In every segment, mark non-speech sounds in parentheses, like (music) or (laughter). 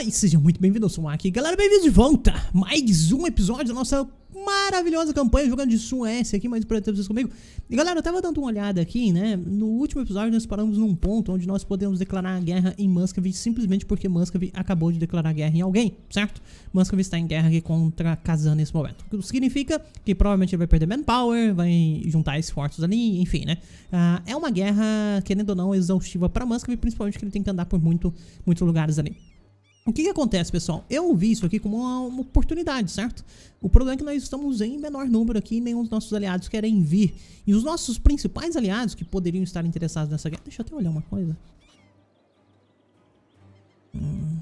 Olá e seja muito bem-vindo, eu sou o aqui. Galera, bem-vindos de volta! Mais um episódio da nossa maravilhosa campanha jogando de Suécia aqui, mais para ter vocês comigo. E galera, eu tava dando uma olhada aqui, né? No último episódio nós paramos num ponto onde nós podemos declarar guerra em Muscovy simplesmente porque Muscovy acabou de declarar guerra em alguém, certo? Muscovy está em guerra aqui contra Kazan nesse momento. O que significa que provavelmente ele vai perder manpower, vai juntar esforços ali, enfim, né? Uh, é uma guerra, querendo ou não, exaustiva para Muscovy, principalmente que ele tem que andar por muito, muitos lugares ali. O que, que, acontece, pessoal? Eu vi isso aqui como uma, uma, oportunidade, certo? O problema é que nós estamos em menor número aqui e nenhum dos nossos aliados querem vir. E os nossos principais aliados que poderiam estar interessados nessa guerra... Deixa eu até olhar uma coisa. Hum.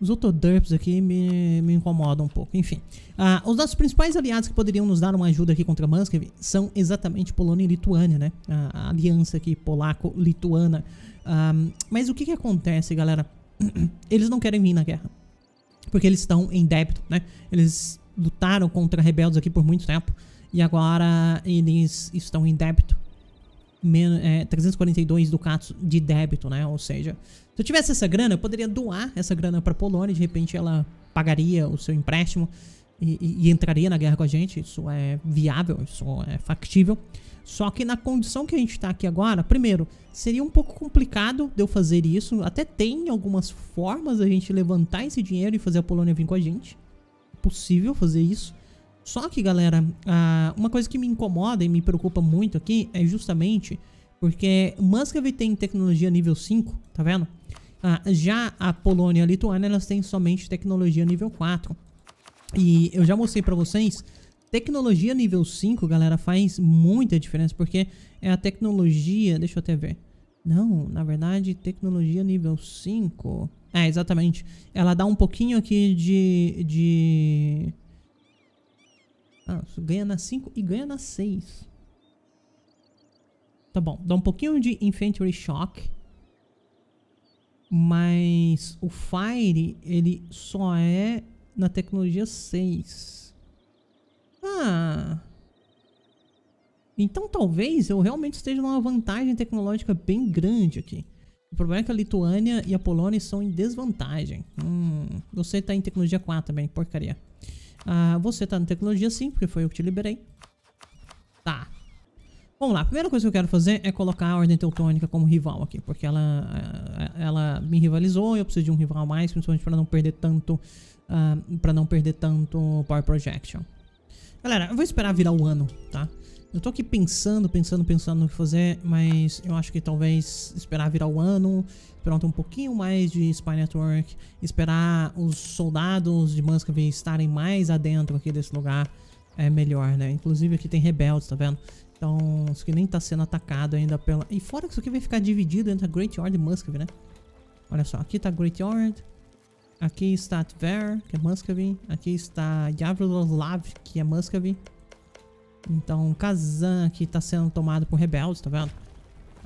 Os autoderps aqui me, me incomodam um pouco. Enfim, uh, os nossos principais aliados que poderiam nos dar uma ajuda aqui contra Muscovy são exatamente Polônia e Lituânia, né? A, a aliança aqui polaco-lituana. Ah, mas o que que acontece, galera? (clears throat) eles não querem vir na guerra. Porque eles estão em débito, né? Eles lutaram contra rebeldes aqui por muito tempo. E agora eles estão em débito. Men é, 342 ducatos de débito, né? Ou seja, se eu tivesse essa grana, eu poderia doar essa grana pra Polônia. De repente ela pagaria o seu empréstimo e, e, entraria na guerra com a gente. Isso é viável, isso é factível. Só que na condição que a gente está aqui agora, primeiro, seria um pouco complicado de eu fazer isso. Até tem algumas formas a gente levantar esse dinheiro e fazer a Polônia vir com a gente. É possível fazer isso. Só que, galera, uma coisa que me incomoda e me preocupa muito aqui é justamente porque Muscovy tem tecnologia nível 5, tá vendo? Ah, já a Polônia e a Lituânia, elas têm somente tecnologia nível 4. E eu já mostrei pra vocês Tecnologia nível 5, galera, faz muita diferença, porque é a tecnologia... Deixa eu até ver. Não, na verdade, tecnologia nível 5... É, exatamente. Ela dá um pouquinho aqui de... de... Ah, ganha na 5 e ganha na 6. Tá bom, dá um pouquinho de Infantry Shock. Mas o Fire, ele só é na tecnologia 6. Ah. Então talvez eu realmente esteja numa vantagem tecnológica bem grande aqui. O problema é que a Lituânia e a Polônia são em desvantagem. Hum, você está em tecnologia 4 também, porcaria. Ah, você está em tecnologia 5, porque foi eu que te liberei. Vamos lá, a primeira coisa que eu quero fazer é colocar a Ordem Teutônica como rival aqui, porque ela, eh, ela me rivalizou e eu preciso de um rival mais, principalmente para não perder tanto, uh, ah, para não perder tanto Power Projection. Galera, eu vou esperar virar o ano, tá? Eu tô aqui pensando, pensando, pensando no que fazer, mas eu acho que talvez esperar virar o ano, esperar um pouquinho mais de Spy Network, esperar os soldados de Muscovy estarem mais adentro aqui desse lugar é melhor, né? Inclusive aqui tem rebeldes, tá vendo? Então, isso aqui nem tá sendo atacado ainda pela... E fora que isso aqui vai ficar dividido entre a Great Yard e Muscovy, né? Olha só, aqui tá Great Yard, Aqui está Tver, que é Muscovy. Aqui está Yavroslav, que é Muscovy. Então, Kazan aqui está sendo tomado por rebeldes, tá vendo?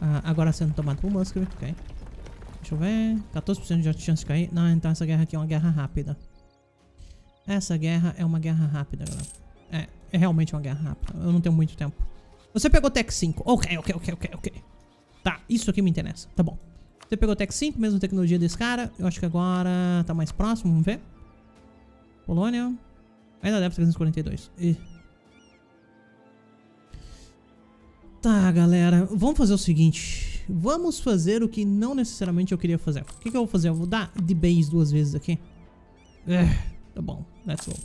Ah, agora sendo tomado por Muscovy, ok. Deixa eu ver. 14% de chance de cair. Não, então essa guerra aqui é uma guerra rápida. Essa guerra é uma guerra rápida, galera. É, é realmente uma guerra rápida. Eu não tenho muito tempo. Você pegou Tech 5. Ok, ok, ok, ok, ok. Tá, isso aqui me interessa. Tá bom. Você pegou Tech 5, mesma tecnologia desse cara. Eu acho que agora tá mais próximo, vamos ver. Polônia. Ainda deve 342. E... Tá, galera. Vamos fazer o seguinte. Vamos fazer o que não necessariamente eu queria fazer. O que, que eu vou fazer? Eu vou dar de base duas vezes aqui. É, tá bom. Let's go.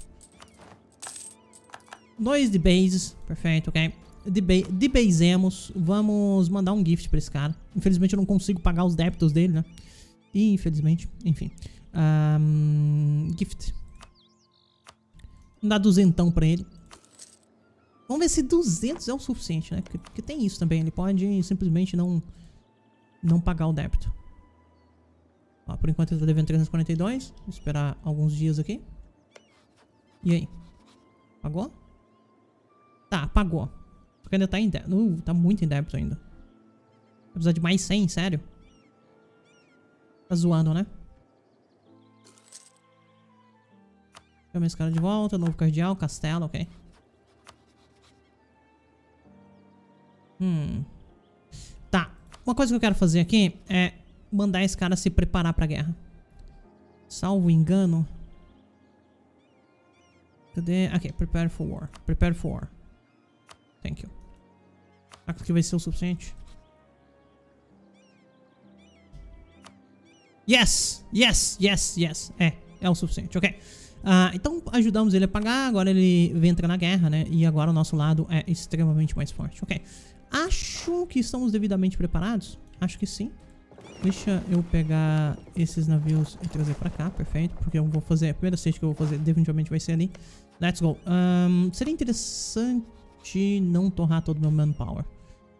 Dois de bases. Perfeito, ok debasemos. Vamos mandar um gift pra esse cara. Infelizmente eu não consigo pagar os débitos dele, né? Infelizmente, enfim. Um, gift. Dar duzentão pra ele. Vamos ver se 200 é o suficiente, né? Porque, porque, tem isso também. Ele pode simplesmente não, não pagar o débito. Ó, por enquanto ele tá devendo 342. Vou esperar alguns dias aqui. E aí? Pagou? Tá, pagou. Porque ainda tá em débito. Uh, tá muito em débito ainda. Vai precisar de mais 100, sério? Tá zoando, né? Chama esse cara de volta. Novo cardeal, castelo, ok. Hum. Tá. Uma coisa que eu quero fazer aqui é mandar esse cara se preparar pra guerra. Salvo engano. Cadê? Aqui, prepare for war. Prepare for war. Thank you. Será que vai ser o suficiente? Yes! Yes! Yes! Yes! É, é o suficiente, ok. Uh, então ajudamos ele a pagar, agora ele entra na guerra, né? E agora o nosso lado é extremamente mais forte, ok. Acho que estamos devidamente preparados. Acho que sim. Deixa eu pegar esses navios e trazer pra cá, perfeito. Porque eu vou fazer, a primeira stage que eu vou fazer definitivamente vai ser ali. Let's go. Um, seria interessante não torrar todo o meu manpower.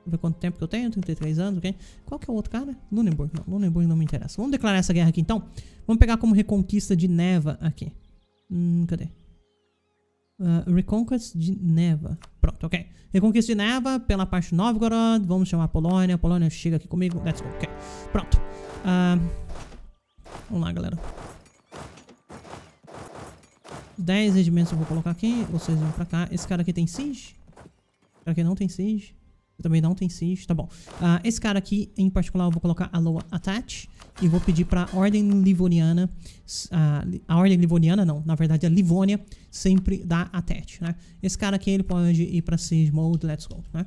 Ver quanto tempo que eu tenho, 33 anos, ok? Qual que é o outro cara? Lunenburg. Não, Lunenburg não me interessa. Vamos declarar essa guerra aqui então. Vamos pegar como reconquista de Neva aqui. Hum, cadê? Uh, Reconquest de Neva. Pronto, ok. Reconquista de Neva pela parte Novgorod. Vamos chamar a Polônia. A Polônia chega aqui comigo. Let's go. Ok. Pronto. Uh, vamos lá, galera. 10 regimentos eu vou colocar aqui. Vocês vão pra cá. Esse cara aqui tem siege? Esse cara aqui não tem siege. Também não tem siege, tá bom. Uh, esse cara aqui, em particular, eu vou colocar a Loa Attach. E vou pedir pra Ordem Livoniana... Uh, a Ordem Livoniana, não. Na verdade, a Livônia sempre dá Attach, né? Esse cara aqui, ele pode ir pra Siege Mode. Let's go, né?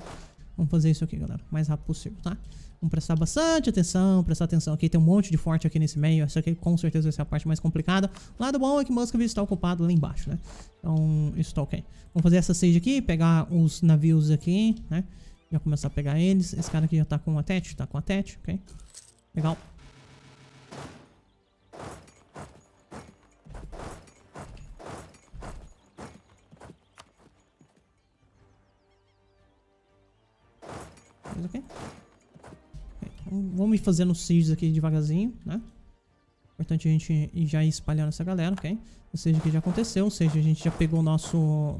Vamos fazer isso aqui, galera. O mais rápido possível, tá? Vamos prestar bastante atenção, prestar atenção aqui. Tem um monte de forte aqui nesse meio. Essa aqui com certeza vai ser a parte mais complicada. O lado bom é que Muscovy está ocupado lá embaixo, né? Então, isso tá ok. Vamos fazer essa siege aqui, pegar os navios aqui, né? Já começar a pegar eles. Esse cara aqui já tá com a TET, tá com a TET, ok? Legal. ok? Vamos ir fazendo os aqui devagarzinho, né? Importante a gente já ir espalhando essa galera, ok? Ou seja, que já aconteceu, ou seja, a gente já pegou o nosso...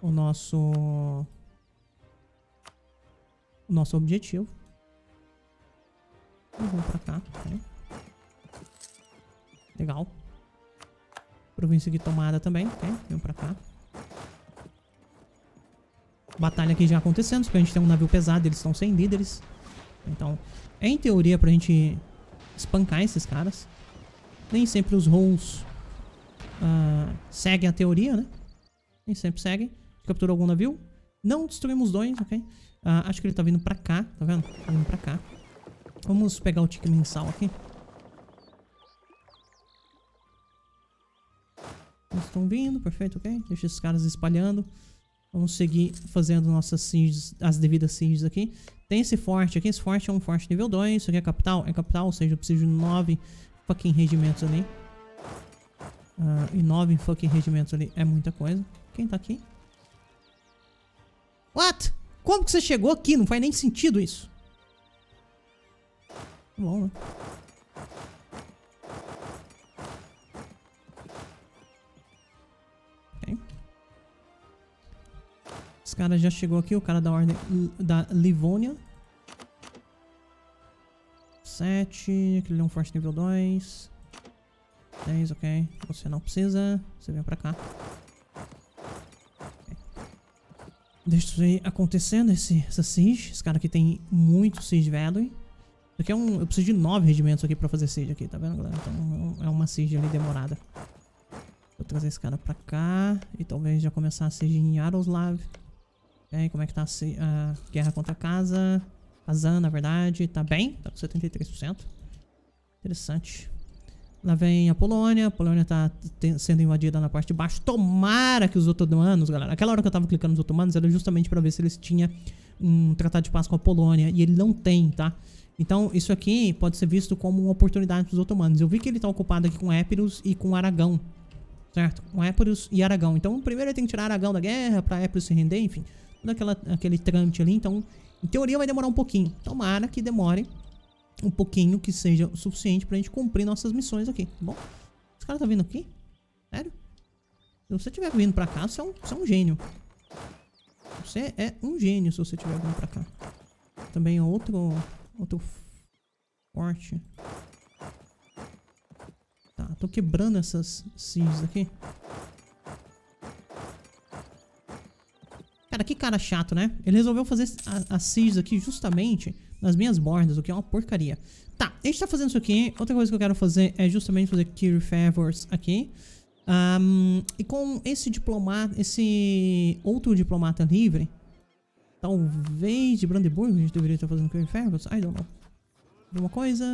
O nosso nosso objetivo. E vamos pra cá. Né? Legal. Província aqui tomada também, ok? Vamos pra cá. Batalha aqui já acontecendo, porque a gente tem um navio pesado, eles estão sem líderes. Então, é em teoria pra gente espancar esses caras. Nem sempre os roles uh, seguem a teoria, né? Nem sempre seguem. Capturou algum navio? Não destruímos dois, ok? Ah, acho que ele tá vindo pra cá, tá vendo? Tá vindo pra cá. Vamos pegar o tique mensal aqui. Eles estão vindo, perfeito, ok? Deixa esses caras espalhando. Vamos seguir fazendo nossas sieges, as devidas sieges aqui. Tem esse forte aqui, esse forte é um forte nível 2. Isso aqui é capital? É capital, ou seja, eu preciso de 9 fucking regimentos ali. Uh, e 9 fucking regimentos ali é muita coisa. Quem tá aqui? What? Como que você chegou aqui? Não faz nem sentido isso. Bom, né? Ok. Esse cara já chegou aqui, o cara da ordem da Livônia. 7, aquele é um forte nível 2. 10, ok. Você não precisa. Você vem pra cá. Deixa isso aí acontecendo, esse, essa siege. Esse cara aqui tem muito siege value. Isso aqui é um... Eu preciso de nove regimentos aqui pra fazer siege aqui, tá vendo, galera? Então é uma siege ali demorada. Vou trazer esse cara pra cá. E talvez já começar a siege em Yaroslav. Ok, como é que tá a, a guerra contra a casa? Kazan, na verdade, tá bem. Tá com 73%. Interessante. Lá vem a Polônia. A Polônia tá sendo invadida na parte de baixo. Tomara que os otomanos, galera. Aquela hora que eu tava clicando nos otomanos era justamente para ver se eles tinham um tratado de paz com a Polônia. E ele não tem, tá? Então, isso aqui pode ser visto como uma oportunidade para os otomanos. Eu vi que ele tá ocupado aqui com Épirus e com Aragão. Certo? Com Épirus e Aragão. Então, primeiro ele tem que tirar Aragão da guerra para Épirus se render, enfim. Todo aquele trâmite ali. Então, em teoria vai demorar um pouquinho. Tomara que demore um pouquinho que seja o suficiente pra gente cumprir nossas missões aqui, tá bom? Esse cara tá vindo aqui? Sério? Se você estiver vindo pra cá, você é, um, você é um gênio. Você é um gênio se você estiver vindo pra cá. Também é outro... Outro forte. Tá, tô quebrando essas sieges aqui. Cara, que cara chato, né? Ele resolveu fazer as sieges aqui justamente nas minhas bordas, o que é uma porcaria. Tá, a gente tá fazendo isso aqui. Outra coisa que eu quero fazer é justamente fazer Cure Favors aqui. Um, e com esse diplomata, esse outro diplomata livre, talvez de Brandeburgo a gente deveria estar fazendo Cure Favors. I don't know. Alguma coisa.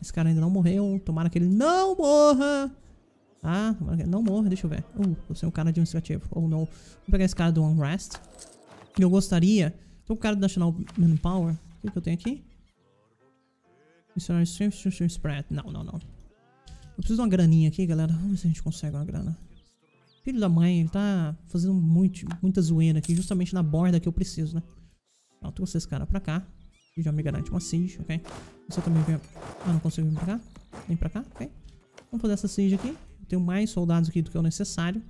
Esse cara ainda não morreu. Tomara que ele não morra. Ah, tomara que ele não morra. Deixa eu ver. Uh, você é um cara administrativo. Ou oh, não. Vou pegar esse cara do Unrest. Eu gostaria. Tem o cara do National Manpower. O que, eu tenho aqui? Missionário Stream Spread. Não, não, não. Eu preciso de uma graninha aqui, galera. Vamos ver se a gente consegue uma grana. Filho da mãe, ele tá fazendo muito, muita zoeira aqui, justamente na borda que eu preciso, né? Então, esse cara pra cá. Que já me garante uma siege, ok? Você também vem... Ah, não consigo vir pra cá? Vem pra cá, ok? Vamos fazer essa siege aqui. Eu tenho mais soldados aqui do que o necessário.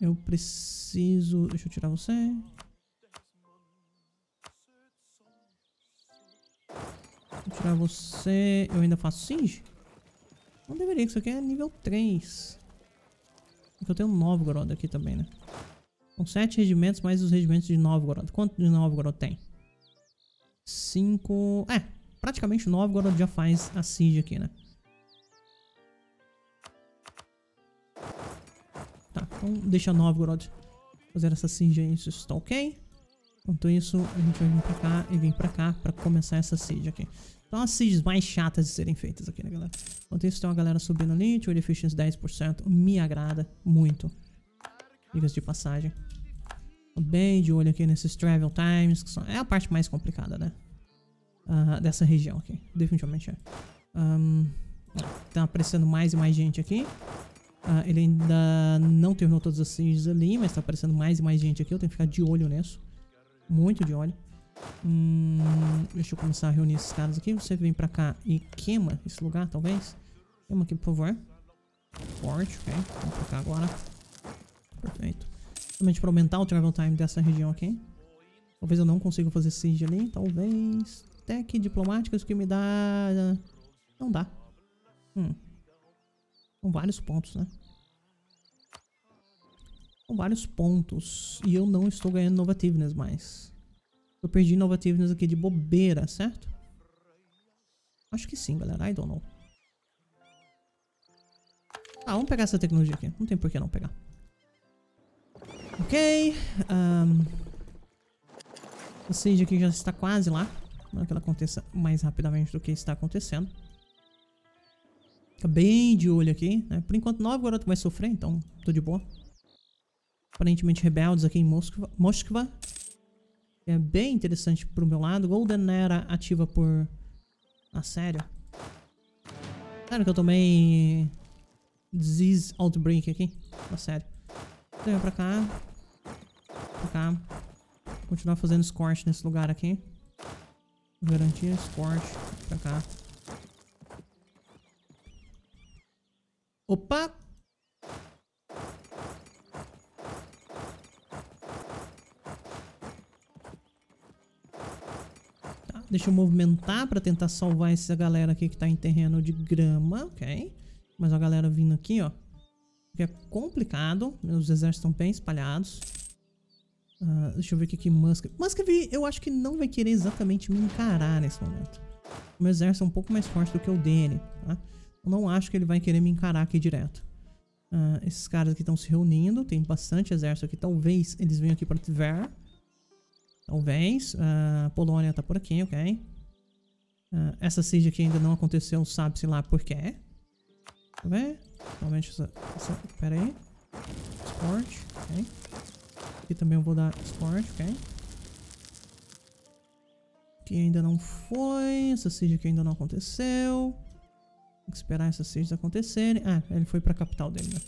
Eu preciso... Deixa eu tirar você. Vou tirar você. Eu ainda faço Siege? Não deveria, isso aqui é nível 3. Porque eu tenho 9 Gorod aqui também, né? São 7 regimentos mais os regimentos de 9 Gorod. Quanto de 9 Gorod tem? 5... É, praticamente 9 Gorod já faz a Siege aqui, né? Tá, então deixa 9 Gorod fazer essa Siege aí, isso está ok. Enquanto isso, a gente vai vir pra cá e vir pra cá pra começar essa siege aqui. Então as sieges mais chatas de serem feitas aqui, né, galera? Enquanto isso, tem uma galera subindo ali. Trade Efficiency 10%. Me agrada muito. Digas de passagem. Tô bem de olho aqui nesses Travel Times, que são, é a parte mais complicada, né? Uh, dessa região aqui. Definitivamente é. Um, tá aparecendo mais e mais gente aqui. Uh, ele ainda não terminou todas as sieges ali, mas tá aparecendo mais e mais gente aqui. Eu tenho que ficar de olho nisso. Muito de óleo. Hum, deixa eu começar a reunir esses caras aqui. Você vem pra cá e queima esse lugar, talvez. Queima aqui, por favor. Forte, ok. Vamos pra cá agora. Perfeito. Somente pra aumentar o travel time dessa região aqui. Talvez eu não consiga fazer siege ali. Talvez. Tech diplomáticas que me dá... Não dá. Hum. São vários pontos, né? Vários pontos. E eu não estou ganhando Novativeness mais. Eu perdi Novativeness aqui de bobeira, certo? Acho que sim, galera. I don't know. Ah, vamos pegar essa tecnologia aqui. Não tem por que não pegar. Ok. Um, a Sage aqui já está quase lá. Não que ela aconteça mais rapidamente do que está acontecendo. Fica bem de olho aqui. Né? Por enquanto, nove garotos vai sofrer, então tô de boa aparentemente rebeldes aqui em Moskva. Moskva. É bem interessante pro meu lado. Golden Era ativa por... Ah, sério? Sério que eu tomei... Disease Outbreak aqui? Ah, sério. Então, pra cá. Pra cá. Continuar fazendo scorch nesse lugar aqui. Garantia scorch. Pra cá. Opa! Deixa eu movimentar pra tentar salvar essa galera aqui que tá em terreno de grama, ok? Mas a galera vindo aqui, ó. Que é complicado. Os exércitos estão bem espalhados. Uh, deixa eu ver o que que Muscovy... Muscovy eu acho que não vai querer exatamente me encarar nesse momento. O meu exército é um pouco mais forte do que o dele, tá? Eu não acho que ele vai querer me encarar aqui direto. Uh, esses caras aqui estão se reunindo. Tem bastante exército aqui. Talvez eles venham aqui para Tver. Talvez. Uh, Polônia tá por aqui, ok. Uh, essa siege aqui ainda não aconteceu, sabe-se lá por quê. Deixa eu ver. Realmente essa, essa... Pera aí. Sport, ok. Aqui também eu vou dar Sport, ok. Aqui ainda não foi. Essa siege aqui ainda não aconteceu. Tem que esperar essas sieges acontecerem. Ah, ele foi pra capital dele, né?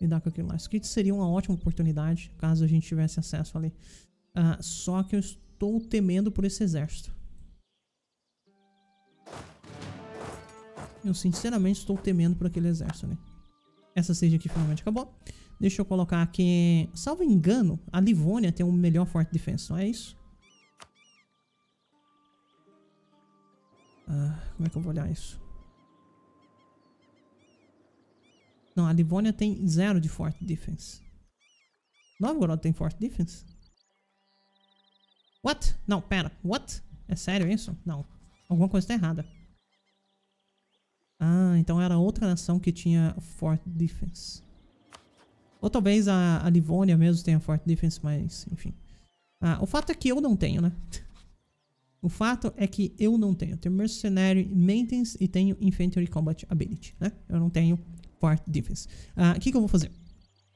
Lidar com aquilo lá. Isso aqui seria uma ótima oportunidade, caso a gente tivesse acesso ali. Uh, só que eu estou temendo por esse exército. Eu sinceramente estou temendo por aquele exército, né? Essa seja aqui finalmente acabou. Deixa eu colocar aqui... Salvo engano, a Livônia tem o melhor Forte Defense, não é isso? Ah, como é que eu vou olhar isso? Não, a Livônia tem zero de Forte Defense. Novgorod tem Forte Defense? What? Não, pera. What? É sério isso? Não. Alguma coisa tá errada. Ah, então era outra nação que tinha Fort Defense. Ou talvez a, a Livônia mesmo tenha Fort Defense, mas enfim. Ah, o fato é que eu não tenho, né? (laughs) O fato é que eu não tenho. Tenho Mercenary Maintenance e tenho Infantry Combat Ability, né? Eu não tenho Fort Defense. Ah, o que, que eu vou fazer?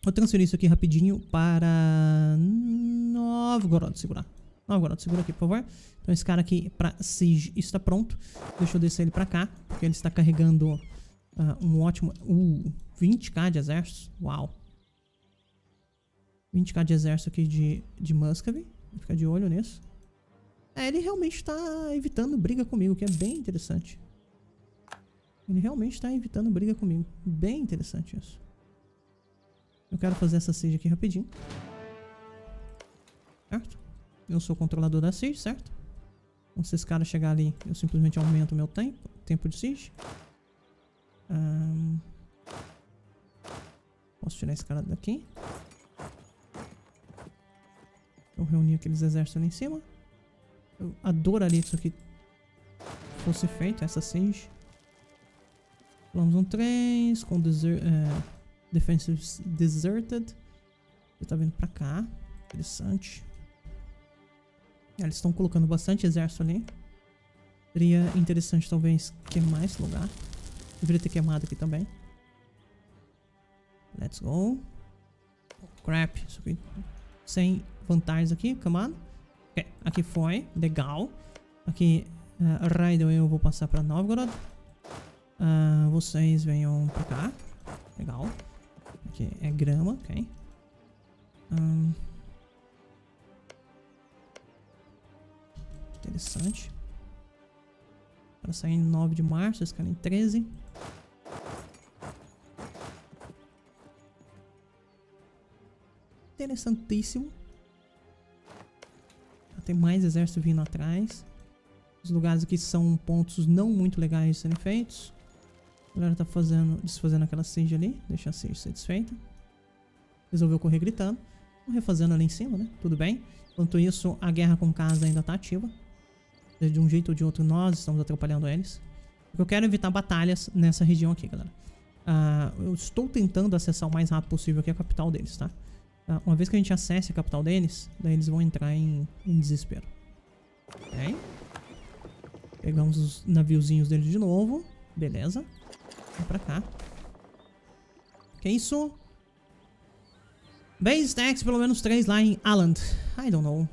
Vou transferir isso aqui rapidinho para Novgorod, segurar. Novgorod, segura aqui, por favor. Então esse cara aqui para Siege está pronto. Deixa eu descer ele para cá, porque ele está carregando uh, um ótimo... Uh, 20k de exércitos. Uau. 20k de exército aqui de, de Muscovy. Vou ficar de olho nisso. É, ele realmente está evitando briga comigo, que é bem interessante. Ele realmente está evitando briga comigo. Bem interessante isso. Eu quero fazer essa siege aqui rapidinho. Certo? Eu sou controlador da siege, certo? Então se esse cara chegar ali, eu simplesmente aumento o meu tempo, tempo de siege. Um, posso tirar esse cara daqui. Eu reuni aqueles exércitos ali em cima. Eu adoraria que isso aqui fosse feito, essa siege. Vamos um 3 com desert, é, Defensive Deserted. Ele tá vindo pra cá. Interessante. Eles estão colocando bastante exército ali. Seria interessante talvez queimar esse lugar. Deveria ter queimado aqui também. Let's go. Crap. Sem vantagens aqui. On. Okay. Aqui foi. Legal. Aqui. Uh, Raidon eu vou passar pra Novgorod. Uh, vocês venham pra cá. Legal. Aqui é grama, ok. Hum. Interessante. Para sair em 9 de março, esse cara em 13. Interessantíssimo. Tem mais exército vindo atrás. Os lugares aqui são pontos não muito legais de serem feitos. A galera tá fazendo, desfazendo aquela siege ali. Deixa a siege ser desfeita. Resolveu correr gritando. Vamos refazendo ali em cima, né? Tudo bem. Enquanto isso, a guerra com casa ainda tá ativa. De um jeito ou de outro, nós estamos atrapalhando eles. Eu quero evitar batalhas nessa região aqui, galera. Uh, eu estou tentando acessar o mais rápido possível aqui a capital deles, tá? Uh, uma vez que a gente acesse a capital deles, daí eles vão entrar em, em desespero. Ok? Pegamos os naviozinhos deles de novo. Beleza. Vem pra cá. Que isso? Base stacks, pelo menos três lá em Aland. I don't know.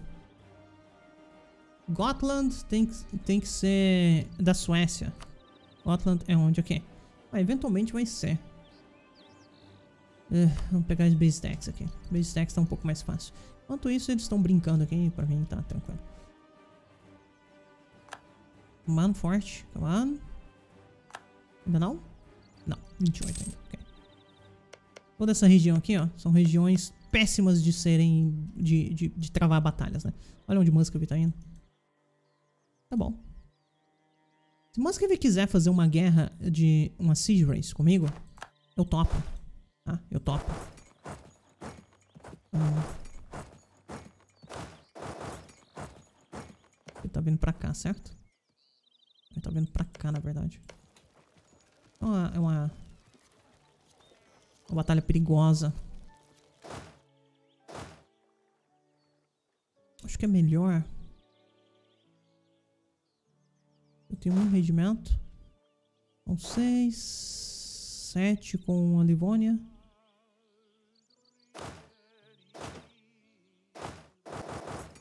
Gotland tem que, tem que ser da Suécia. Gotland é onde aqui? Ah, eventualmente vai ser. Uh, vamos pegar as base stacks aqui. Base stacks tá um pouco mais fácil. Enquanto isso, eles estão brincando aqui. Pra mim tá tranquilo. Come on, forte. Come on. Ainda não? Não, 28 ainda. Okay. Toda essa região aqui, ó, são regiões péssimas de serem. de, de, de travar batalhas, né? Olha onde Muscovy tá indo. Tá bom. Se Muscovy quiser fazer uma guerra de. uma siege race comigo, eu topo. Tá? Eu topo. Hum. Ele tá vindo pra cá, certo? Ele tá vindo pra cá, na verdade. É uma, é uma, uma batalha perigosa. Acho que é melhor. Tenho um regimento. São seis. Sete com a Livônia.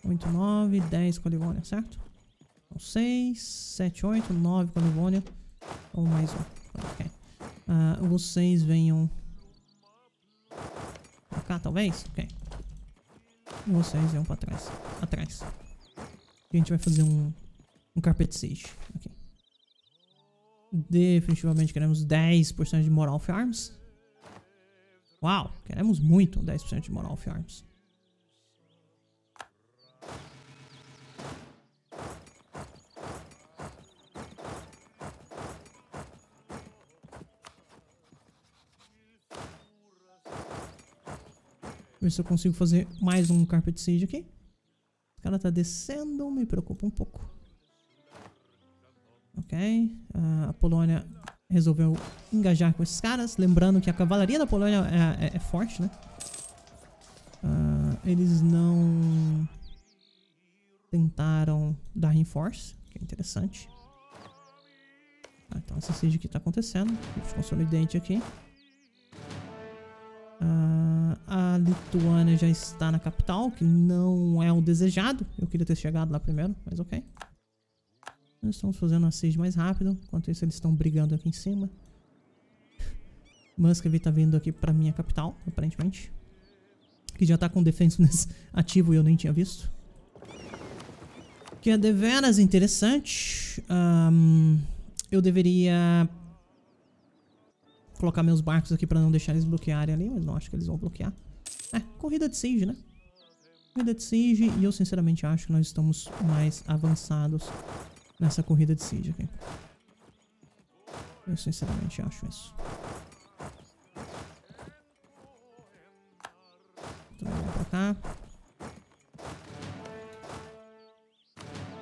Oito, nove, dez com a Livônia, certo? São seis, sete, oito, nove com a Livônia. Ou mais um. Ok. Uh, vocês venham... Pra cá, talvez? Ok. Vocês venham pra trás. Atrás. A gente vai fazer um... Um carpet siege. Ok. Definitivamente queremos 10% de moral farms. Uau, queremos muito 10% de moral farms. Ver se eu consigo fazer mais um Carpet Siege aqui. O cara tá descendo, me preocupa um pouco. Ok. Uh, a Polônia resolveu engajar com esses caras. Lembrando que a cavalaria da Polônia é, é, é forte, né? Uh, eles não tentaram dar reinforce, que é interessante. Ah, então essa siege aqui tá acontecendo. Consolidante aqui. Uh, a Lituânia já está na capital, que não é o desejado. Eu queria ter chegado lá primeiro, mas ok. Nós estamos fazendo uma siege mais rápido. Enquanto isso, eles estão brigando aqui em cima. Muscovy está vindo aqui para minha capital, aparentemente. Que já está com defensiveness (laughs) ativo e eu nem tinha visto. Que é deveras interessante. Um, eu deveria colocar meus barcos aqui pra não deixar eles bloquearem ali, mas não acho que eles vão bloquear. É, corrida de siege, né? Corrida de siege e eu sinceramente acho que nós estamos mais avançados nessa corrida de siege aqui. Eu sinceramente acho isso. Então, vamos pra cá.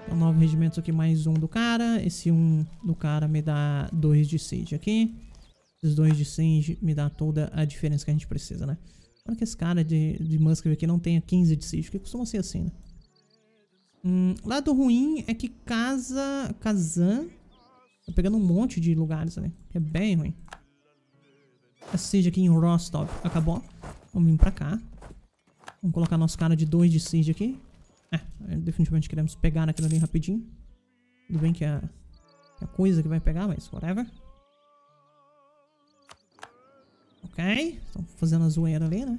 Então, nove regimentos aqui, mais um do cara. Esse um do cara me dá dois de siege aqui. Esses dois de Singe me dá toda a diferença que a gente precisa, né? Olha que esse cara de, de Muscovy aqui não tenha 15 de Siege, porque costuma ser assim, né? Hum, lado ruim é que Casa... Kazan... Tá pegando um monte de lugares ali. Que é bem ruim. Siege aqui em Rostov acabou. Vamos vir pra cá. Vamos colocar nosso cara de 2 de Siege aqui. É, definitivamente queremos pegar naquilo ali rapidinho. Tudo bem que é, é a coisa que vai pegar, mas whatever. Ok. Estão fazendo a zoeira ali, né?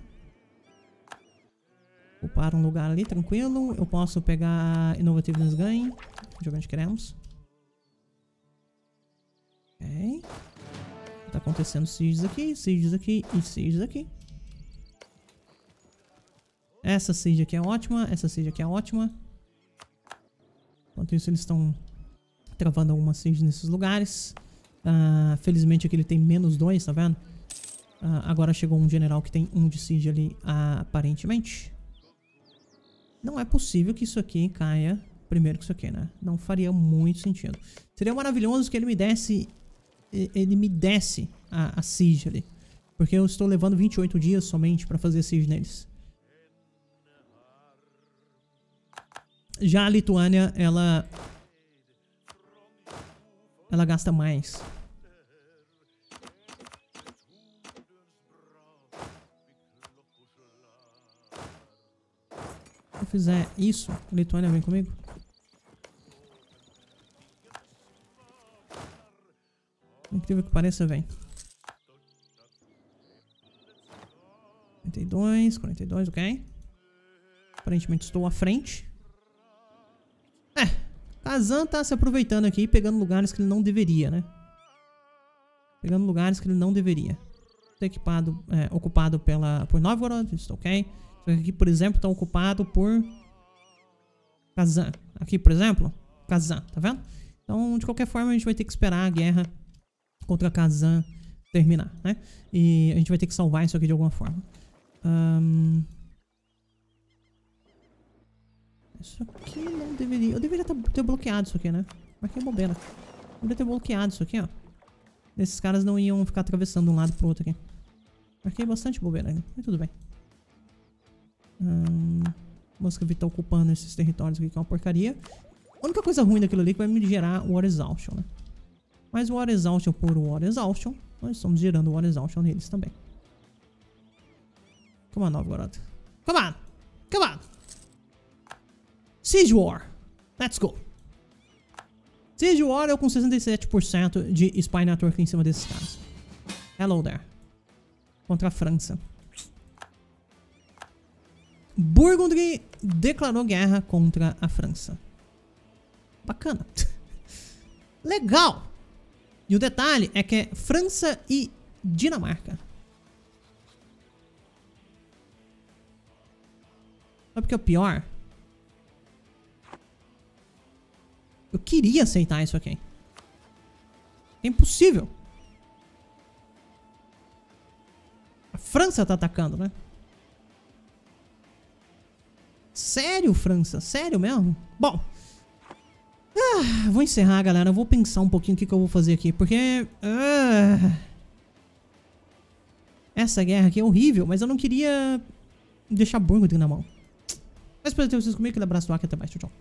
Ocupar um lugar ali, tranquilo. Eu posso pegar Innovativeness Gain. De onde queremos. Ok. Tá acontecendo sieges aqui, sieges aqui e sieges aqui. Essa siege aqui é ótima, essa siege aqui é ótima. Enquanto isso eles estão travando algumas sieges nesses lugares. Uh, felizmente aqui ele tem menos dois, tá vendo? Uh, agora chegou um general que tem um de siege ali, uh, aparentemente. Não é possível que isso aqui caia primeiro que isso aqui, né? Não faria muito sentido. Seria maravilhoso que ele me desse... Ele me desse a, a siege ali. Porque eu estou levando 28 dias somente para fazer siege neles. Já a Lituânia, ela... Ela gasta mais. Fizer isso, Lituânia vem comigo? Incrível que pareça, vem. 42, 42, ok. Aparentemente estou à frente. É, Kazan tá se aproveitando aqui, pegando lugares que ele não deveria, né? Pegando lugares que ele não deveria. Estou equipado, é, ocupado pela, por Novgorod, estou ok. Aqui, por exemplo, está ocupado por Kazan. Aqui, por exemplo, Kazan, tá vendo? Então, de qualquer forma, a gente vai ter que esperar a guerra contra Kazan terminar, né? E a gente vai ter que salvar isso aqui de alguma forma. Um... Isso aqui não deveria... Eu deveria ter bloqueado isso aqui, né? Mas que bobeira. Eu deveria ter bloqueado isso aqui, ó. Esses caras não iam ficar atravessando de um lado pro outro aqui. Marquei bastante bobeira, né? Mas tudo bem. Hum, Muscovy tá ocupando esses territórios aqui, que é uma porcaria. A única coisa ruim daquilo ali é que vai me gerar War Exhaustion, né? Mas War Exhaustion por War Exhaustion, nós estamos gerando War Exhaustion neles também. Come on, Novgorod. Come on! Come on! Siege War! Let's go! Siege War eu com 67% de Spy Network em cima desses caras. Hello there. Contra a França. Burgundy declarou guerra contra a França. Bacana. (laughs) Legal. E o detalhe é que é França e Dinamarca. Sabe o que é o pior? Eu queria aceitar isso aqui. É impossível. A França tá atacando, né? Sério, França? Sério mesmo? Bom. Ah, vou encerrar, galera. Eu vou pensar um pouquinho o que, que eu vou fazer aqui. Porque... Ah, essa guerra aqui é horrível, mas eu não queria deixar Burgundy na mão. Mas espero ter vocês comigo. Aquele abraço do Aki. Até mais. Tchau, tchau.